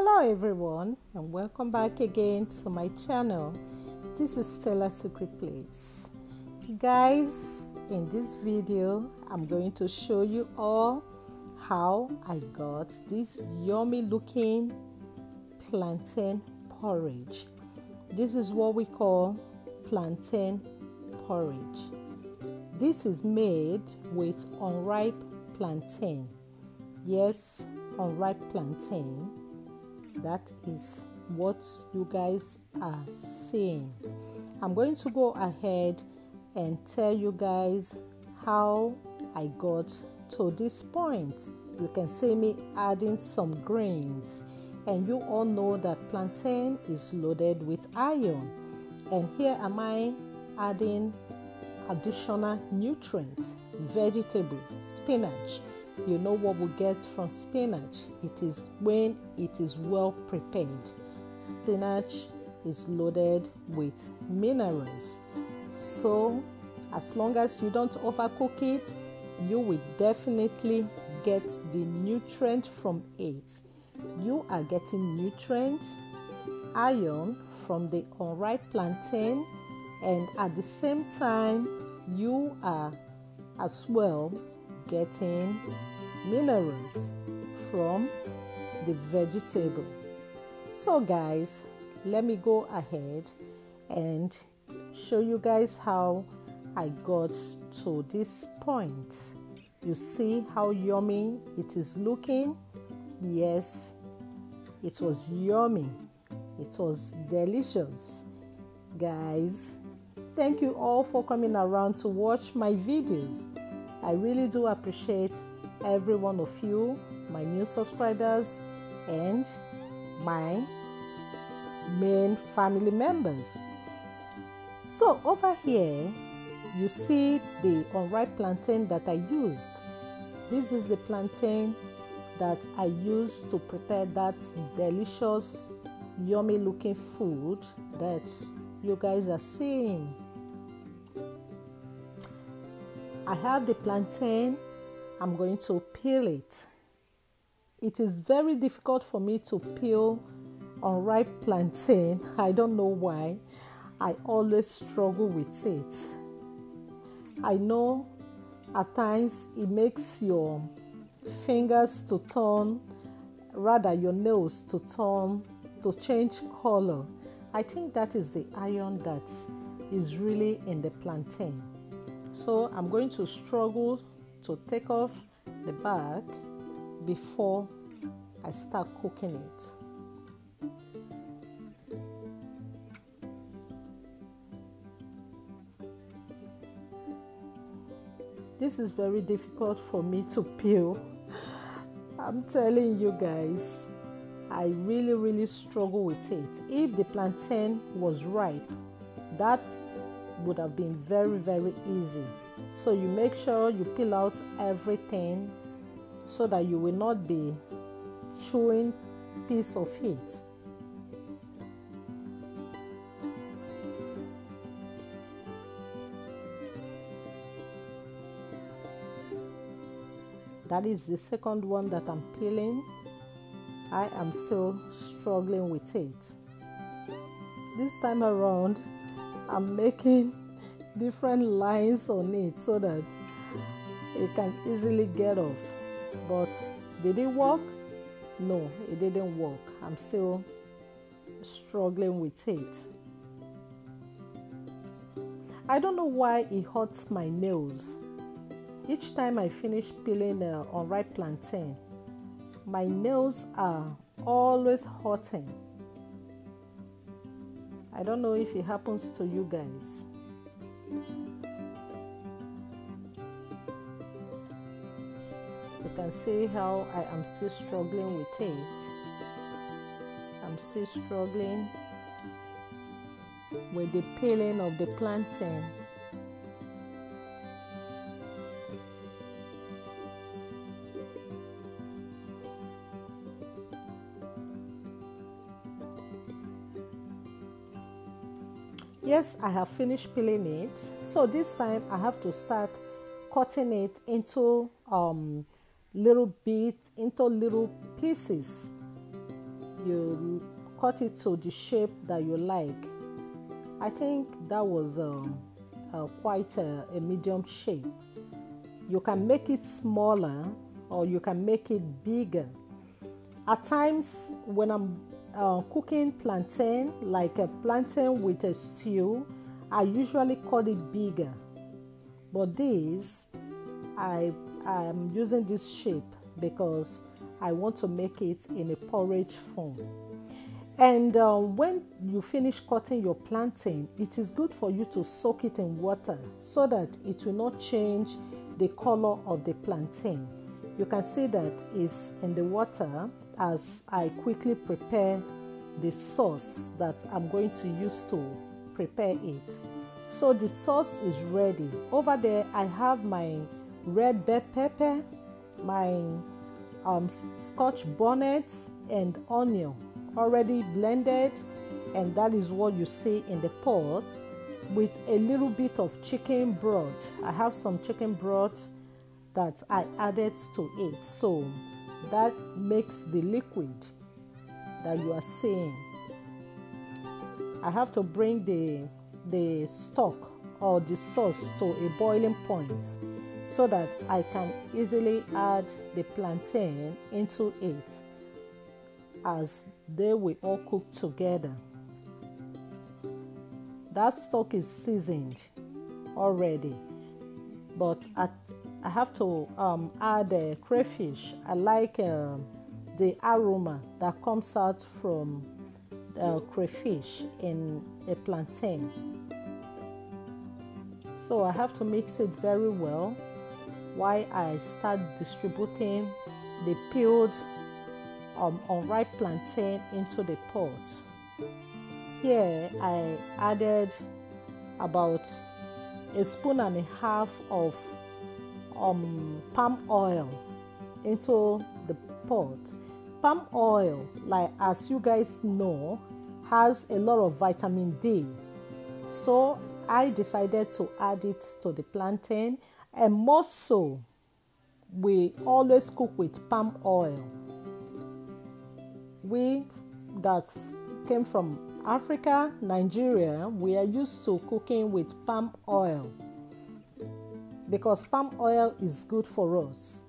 Hello everyone and welcome back again to my channel. This is Stella Secret Place. Guys, in this video, I'm going to show you all how I got this yummy looking plantain porridge. This is what we call plantain porridge. This is made with unripe plantain. Yes, unripe plantain. That is what you guys are seeing. I'm going to go ahead and tell you guys how I got to this point. You can see me adding some grains, and you all know that plantain is loaded with iron. And here am I adding additional nutrient, vegetable, spinach you know what we get from spinach? It is when it is well prepared. Spinach is loaded with minerals. So as long as you don't overcook it you will definitely get the nutrient from it. You are getting nutrient iron from the unripe plantain and at the same time you are as well getting minerals from the vegetable. So, guys, let me go ahead and show you guys how I got to this point. You see how yummy it is looking? Yes, it was yummy. It was delicious. Guys, thank you all for coming around to watch my videos. I really do appreciate every one of you, my new subscribers, and my main family members. So, over here, you see the unripe plantain that I used. This is the plantain that I used to prepare that delicious, yummy looking food that you guys are seeing. I have the plantain I'm going to peel it. It is very difficult for me to peel unripe plantain. I don't know why. I always struggle with it. I know at times it makes your fingers to turn, rather, your nails to turn, to change color. I think that is the iron that is really in the plantain. So I'm going to struggle to take off the bag before I start cooking it. This is very difficult for me to peel. I'm telling you guys, I really, really struggle with it. If the plantain was ripe, that would have been very, very easy. So you make sure you peel out everything so that you will not be chewing piece of it. That is the second one that I'm peeling. I am still struggling with it. This time around, I'm making different lines on it so that it can easily get off. But did it work? No, it didn't work. I'm still struggling with it. I don't know why it hurts my nails. Each time I finish peeling uh, unripe plantain, my nails are always hurting. I don't know if it happens to you guys. You can see how I am still struggling with it. I'm still struggling with the peeling of the plantain. Yes, I have finished peeling it. So this time I have to start cutting it into um, little bits, into little pieces. you cut it to the shape that you like. I think that was um, uh, quite a, a medium shape. You can make it smaller or you can make it bigger. At times, when I'm uh, cooking plantain, like a plantain with a stew, I usually cut it bigger. But this, I am using this shape because I want to make it in a porridge form. And um, when you finish cutting your plantain, it is good for you to soak it in water so that it will not change the color of the plantain. You can see that it's in the water as I quickly prepare the sauce that I'm going to use to prepare it. So the sauce is ready. Over there, I have my red bell pepper, my um, scotch bonnet, and onion already blended, and that is what you see in the pot with a little bit of chicken broth. I have some chicken broth that I added to it. So that makes the liquid that you are seeing. I have to bring the the stock or the sauce to a boiling point so that I can easily add the plantain into it as they will all cook together. That stock is seasoned already, but at, I have to um, add a crayfish. I like uh, the aroma that comes out from the crayfish in a plantain. So I have to mix it very well while I start distributing the peeled um, unripe plantain into the pot. Here I added about a spoon and a half of um, palm oil into the pot. Palm oil, like as you guys know, has a lot of vitamin D. So I decided to add it to the plantain and more so we always cook with palm oil. We that came from Africa, Nigeria, we are used to cooking with palm oil because palm oil is good for us.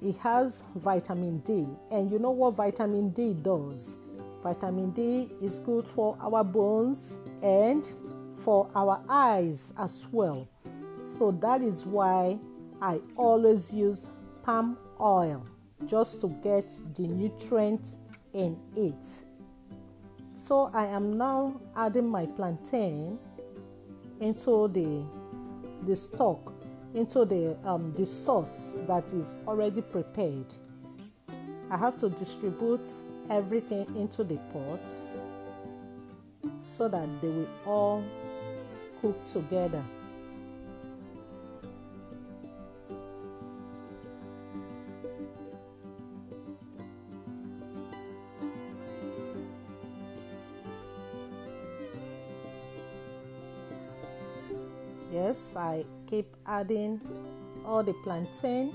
It has vitamin D, and you know what vitamin D does? Vitamin D is good for our bones and for our eyes as well. So that is why I always use palm oil just to get the nutrients in it. So I am now adding my plantain into the the stock, into the um, the sauce that is already prepared. I have to distribute everything into the pot so that they will all cook together. Yes, I keep adding all the plantain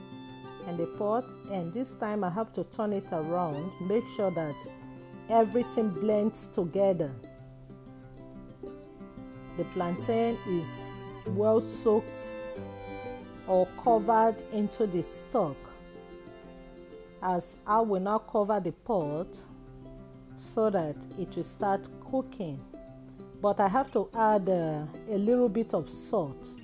and the pot and this time I have to turn it around make sure that everything blends together. The plantain is well soaked or covered into the stock. As I will now cover the pot so that it will start cooking. But I have to add uh, a little bit of salt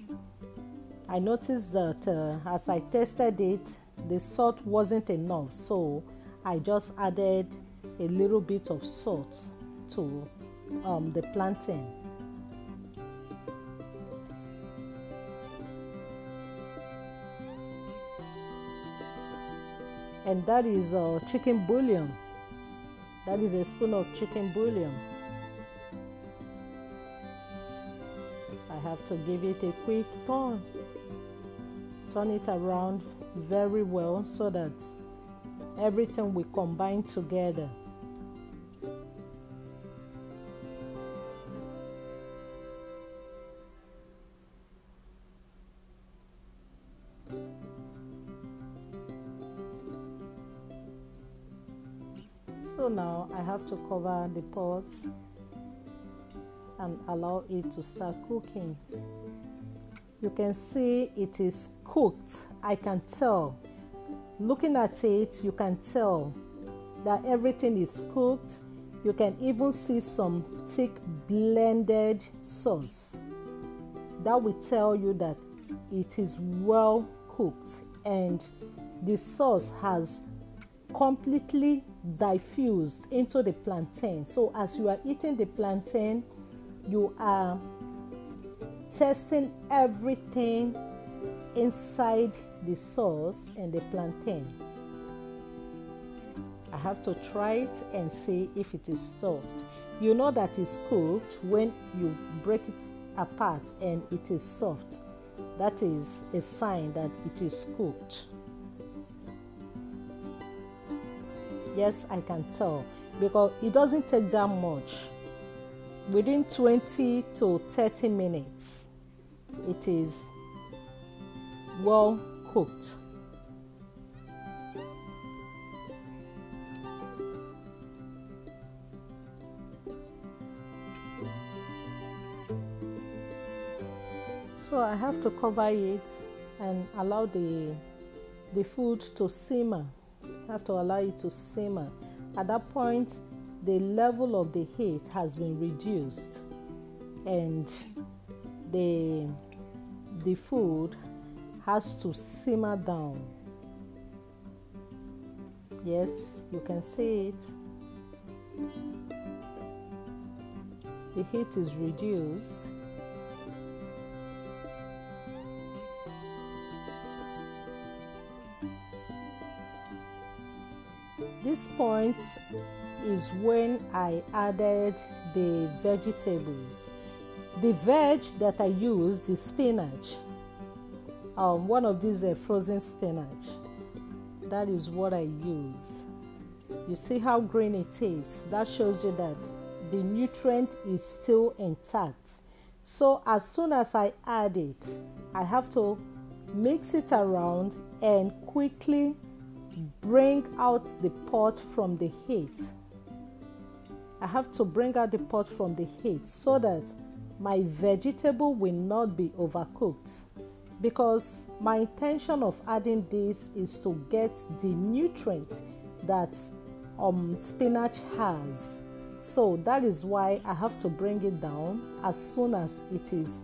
I noticed that uh, as I tested it the salt wasn't enough so I just added a little bit of salt to um, the plantain and that is uh, chicken bouillon. That is a spoon of chicken bouillon. I have to give it a quick turn. Turn it around very well so that everything will combine together. so now I have to cover the pot and allow it to start cooking you can see it is cooked. I can tell. Looking at it you can tell that everything is cooked. You can even see some thick blended sauce. That will tell you that it is well cooked and the sauce has completely diffused into the plantain. So, as you are eating the plantain, you are testing everything inside the sauce and the plantain. I have to try it and see if it is soft. You know that it's cooked when you break it apart and it is soft. That is a sign that it is cooked. Yes, I can tell because it doesn't take that much. Within 20 to 30 minutes, it is well cooked. So I have to cover it and allow the the food to simmer have to allow it to simmer. At that point, the level of the heat has been reduced and the the food has to simmer down. Yes, you can see it. The heat is reduced this point is when I added the vegetables. The veg that I used is spinach. Um, one of these uh, frozen spinach. That is what I use. You see how green it is. That shows you that the nutrient is still intact. So as soon as I add it, I have to mix it around and quickly bring out the pot from the heat. I have to bring out the pot from the heat so that my vegetable will not be overcooked because my intention of adding this is to get the nutrient that um, spinach has. So that is why I have to bring it down as soon as it is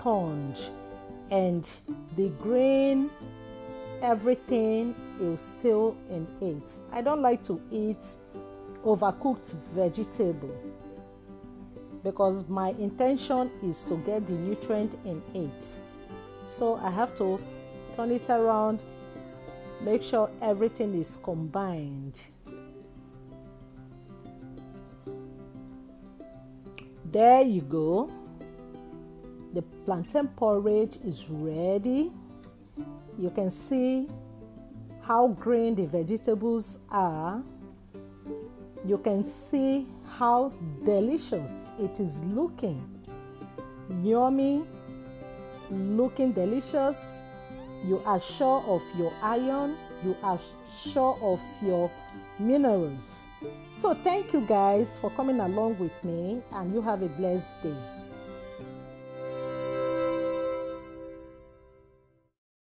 turned and the grain everything is still in it. I don't like to eat overcooked vegetable because my intention is to get the nutrient in it. So I have to turn it around, make sure everything is combined. There you go. The plantain porridge is ready you can see how green the vegetables are. You can see how delicious it is looking. Yummy, looking delicious. You are sure of your iron, you are sure of your minerals. So, thank you guys for coming along with me, and you have a blessed day.